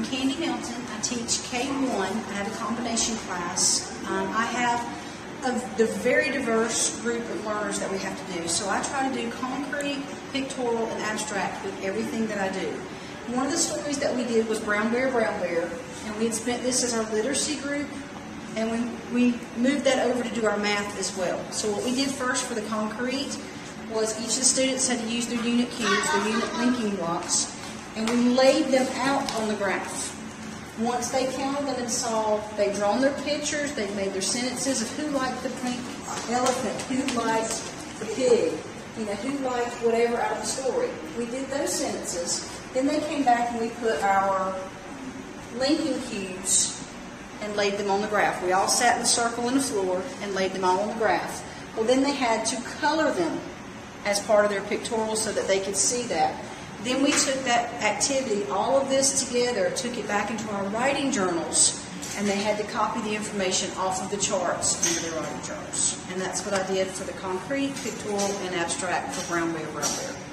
I'm Candi Melton. I teach K1. I have a combination class. Um, I have a the very diverse group of learners that we have to do. So I try to do concrete, pictorial, and abstract with everything that I do. One of the stories that we did was Brown Bear, Brown Bear, and we had spent this as our literacy group, and we, we moved that over to do our math as well. So what we did first for the concrete was each of the students had to use their unit cubes, their unit linking blocks, and we laid them out on the graph. Once they counted them and saw they'd drawn their pictures, they'd made their sentences of who liked the pink elephant, who liked the pig, you know, who liked whatever out of the story. We did those sentences. Then they came back and we put our linking cubes and laid them on the graph. We all sat in a circle on the floor and laid them all on the graph. Well, then they had to color them as part of their pictorial so that they could see that. Then we took that activity, all of this together, took it back into our writing journals, and they had to copy the information off of the charts into their writing journals. And that's what I did for the concrete, pictorial, and abstract for Brown Bear, Brown Bear.